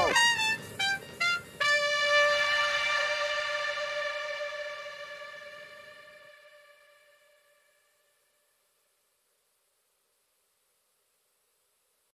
Oh.